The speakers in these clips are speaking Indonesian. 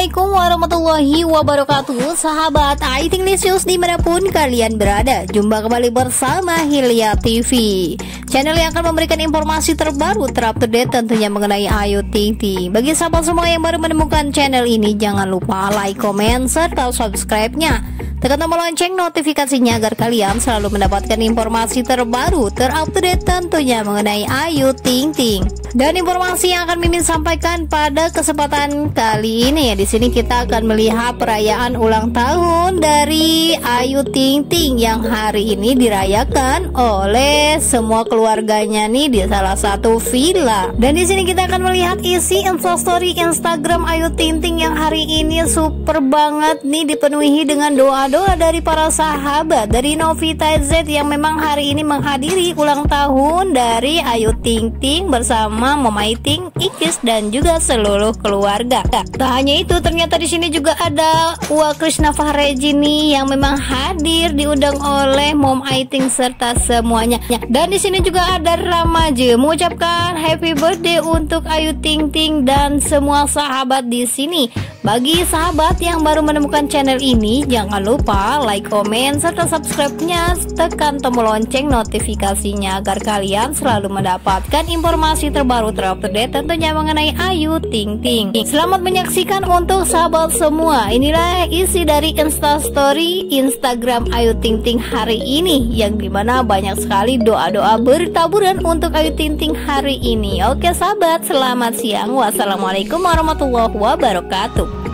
Assalamualaikum warahmatullahi wabarakatuh. Sahabat Aiting Lisius di mana pun kalian berada Jumpa kembali bersama Hilya TV Channel yang akan memberikan informasi terbaru terupdate tentunya mengenai Ayu Ting Ting. Bagi sahabat semua yang baru menemukan channel ini Jangan lupa like, comment, serta subscribe-nya Tekan tombol lonceng notifikasinya agar kalian selalu mendapatkan informasi terbaru, terupdate tentunya mengenai Ayu Ting Ting. Dan informasi yang akan Mimin sampaikan pada kesempatan kali ini ya di sini kita akan melihat perayaan ulang tahun dari Ayu Ting Ting yang hari ini dirayakan oleh semua keluarganya nih di salah satu villa. Dan di sini kita akan melihat isi instastory Instagram Ayu Ting Ting yang hari ini super banget nih dipenuhi dengan doa doa dari para sahabat dari Novita Z yang memang hari ini menghadiri ulang tahun dari Ayu Ting Ting bersama Mama Ting, Ikis dan juga seluruh keluarga. Tak hanya itu, ternyata di sini juga ada Wa Krishna Fahrejini yang memang hadir diundang oleh Mom Aiting serta semuanya. Dan di sini juga ada Ramaje mengucapkan happy birthday untuk Ayu Ting Ting dan semua sahabat di sini. Bagi sahabat yang baru menemukan channel ini, jangan lupa like, komen, serta subscribe-nya, tekan tombol lonceng notifikasinya agar kalian selalu mendapatkan informasi terbaru terupdate tentunya mengenai Ayu Ting Ting. Selamat menyaksikan untuk sahabat semua. Inilah isi dari Instastory Instagram Ayu Ting Ting hari ini yang di mana banyak sekali doa-doa bertaburan untuk Ayu Ting Ting hari ini. Oke sahabat, selamat siang. Wassalamualaikum warahmatullahi wabarakatuh.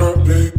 wanna be